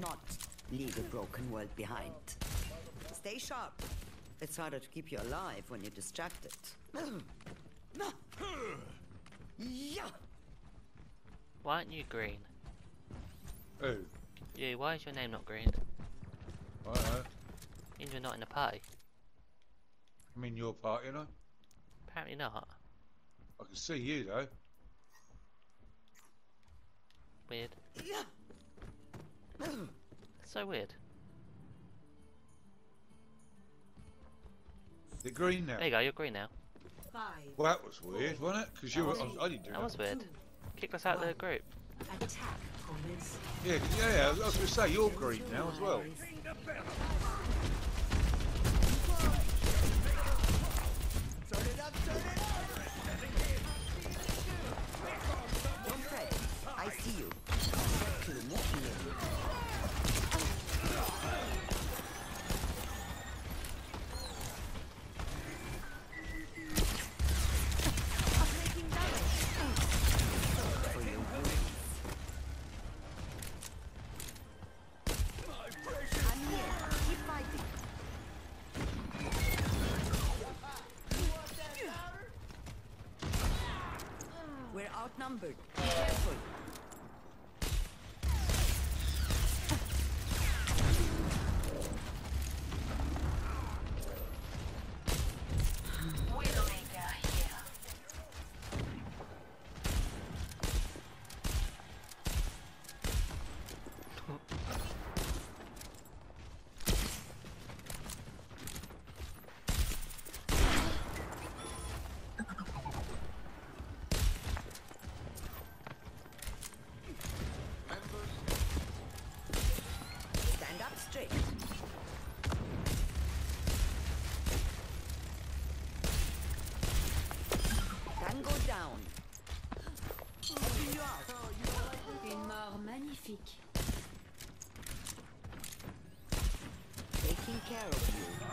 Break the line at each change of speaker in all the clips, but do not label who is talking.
Not leave a broken world behind. Stay sharp. It's harder to keep you alive when you're distracted. Yeah.
Why aren't you green?
Who?
You, why is your name not green?
I don't know.
Means you're not in the party.
I mean your party, you know.
Apparently not.
I can see you though.
Weird.
Yeah.
So weird.
They're green now.
There you go, you're green now.
Five,
Well, that was weird, wasn't it? Because you were. I, I didn't do
That
that.
was weird. Kicked us out of the group.
attack.
Yeah, yeah, yeah. I was going to say you're green now as well.
Don't fret. I see you. We're
magnifique.
Taking care of you.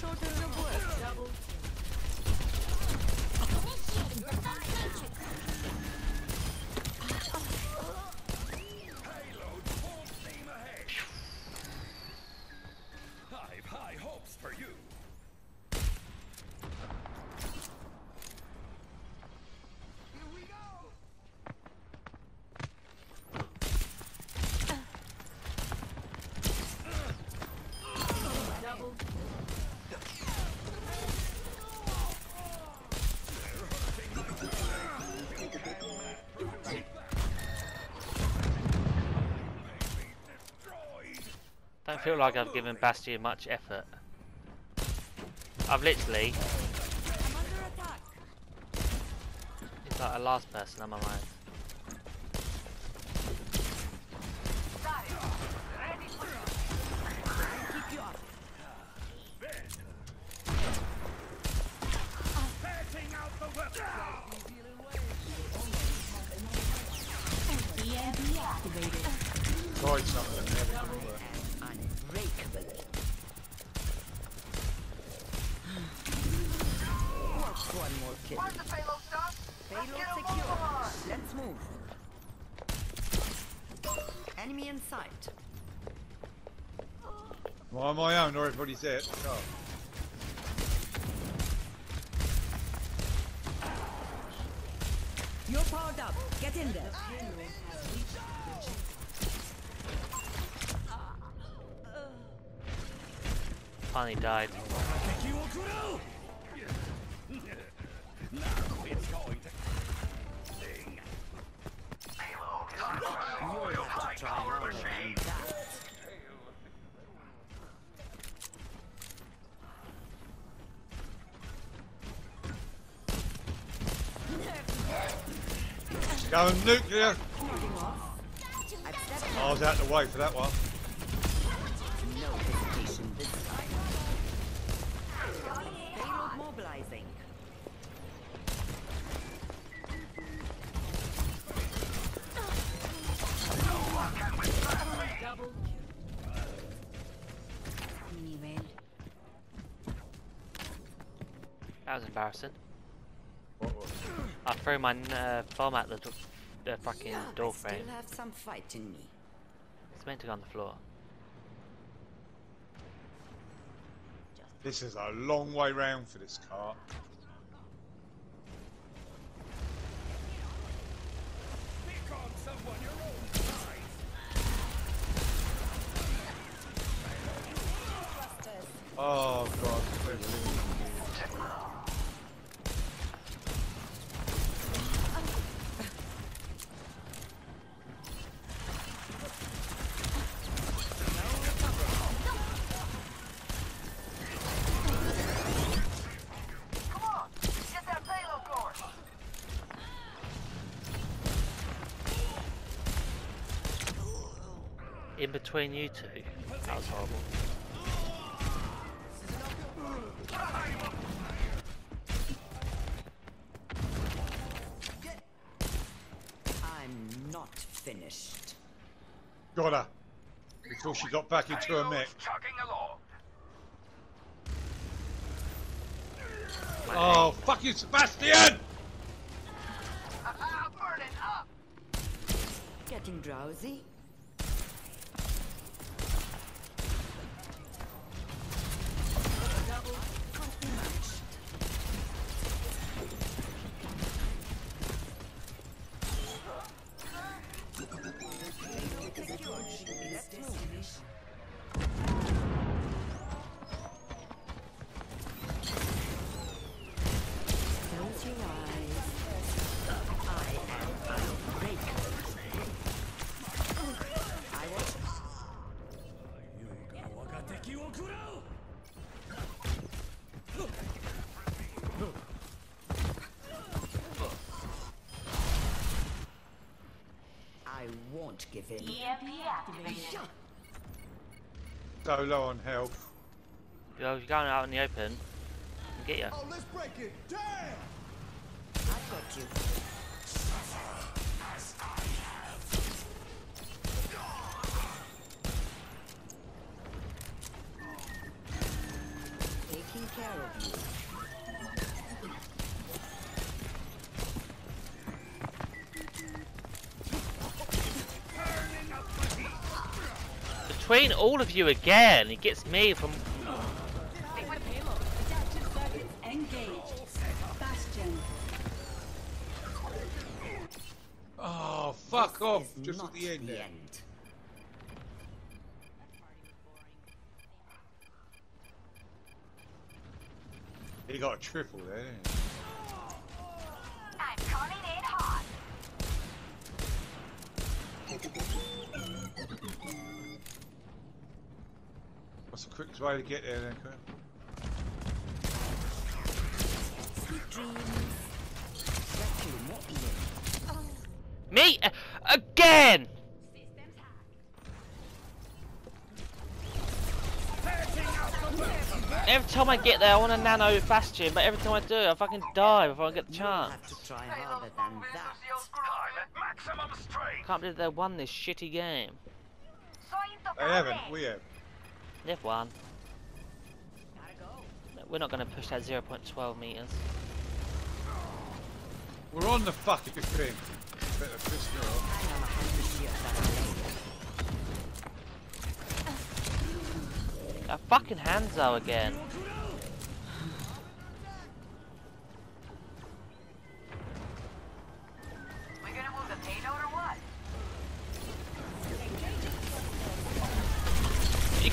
No
Don't feel like I've given Bastion much effort. I've literally.
I'm under attack.
He's like the last person on my mind.
Keep you up. One more kill?
Where's the payload stuff?
Payload secure. Let's move. Enemy in sight.
Am I on my own or everybody's there? Oh.
You're powered up. Get in there.
Finally died.
Power machine. Going
nuclear! I was out the way for that one.
That was embarrassing.
What was?
I threw my uh, bomb at the, do- the fucking
Yeah,
door
I
frame.
still have some fight in me.
It's meant to go on the floor.
This is a long way round for this car.
Pick on someone your own size.
Oh god.
In between you two. That was horrible.
I'm not finished.
Got her. Before she got back into her mech. Oh, fuck you, Sebastian!
Burn it up.
Getting drowsy? I won't give in.
So low on health.
Yo, if you're going out in the open, I'll get you.
Oh, let's break it. Damn!
I've got you. Taking care of you.
Between all of you again, it gets me from.
Adaptive circuits engaged. Bastion.
Oh, fuck off. Just at the end
the end.
He got a triple there, What's the quickest way to get there then, Kurt?
Sweet dreams. Requiem won't live.
Me uh, again! Every time I get there, I want a nano bastion, but every time I do, I fucking die before I get the
You'll
chance.
have to try harder than that.
I'm at maximum strength.
Can't believe they won this shitty game.
They haven't, we have.
They've won. We're not going to push that 0.12 meters.
We're on the fucking thing. Better piss her off.
I am a hundred years that
That fucking Hanzo again.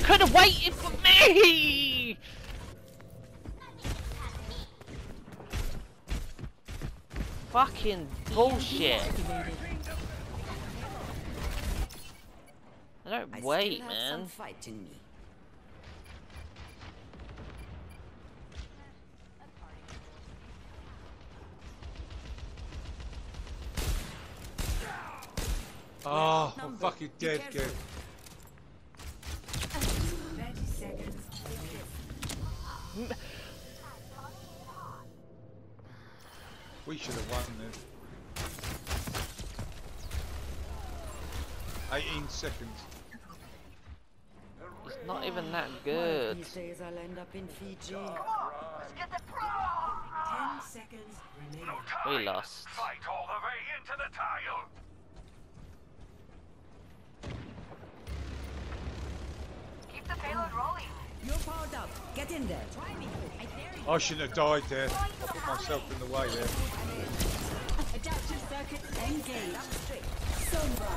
Could have waited for me! Fucking bullshit. I don't
I
wait,
still have
man.
some fight in me.
Oh, fucking dead,
careful.
We should have won then. 18 seconds.
It's not even that
One of
good.
these days I'll end up in Fiji.
Let's get the pro.
10 seconds remaining.
We lost.
Fight all the way into the tile.
Keep the payload rolling.
You're powered up. Get in there.
I shouldn't have died there. I put myself in the way there.
Adaptive circuits engaged. Sombra.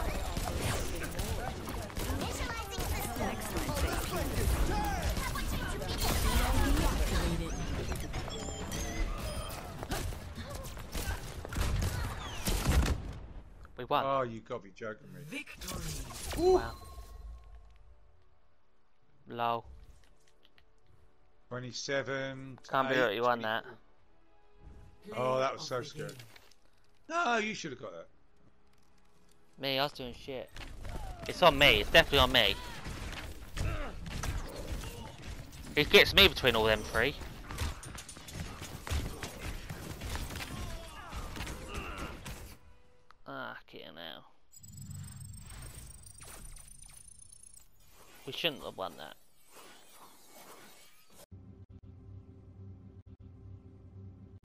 Next time, say
We won.
Oh, you gotta be joking me. Victory.
Wow. Low.
27.
Can't believe
eight,
you won that.
Oh, that was so scary. No, you should have got that.
Me, I was doing shit. It's on me. It's definitely on me. He gets me between all them three. Ah, get now. We shouldn't have won that.